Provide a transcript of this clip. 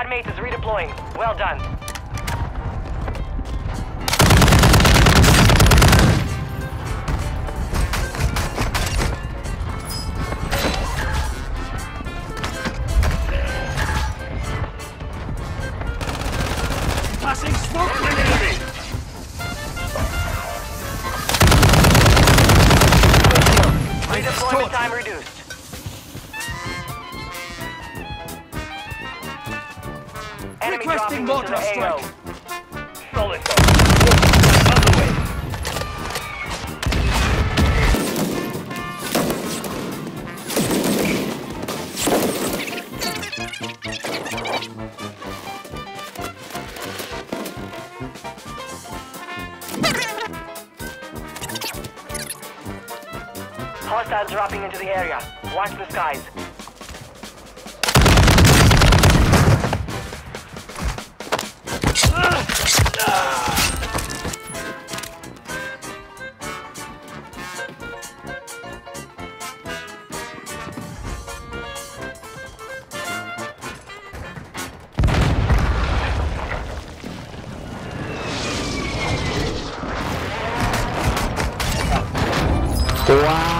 squad mate is redeploying. Well done. Passing smoke grenade! Redeployment time reduced. Enemy Requesting mortar strike. Solid. Hostiles dropping into the area. Watch the skies. Wow.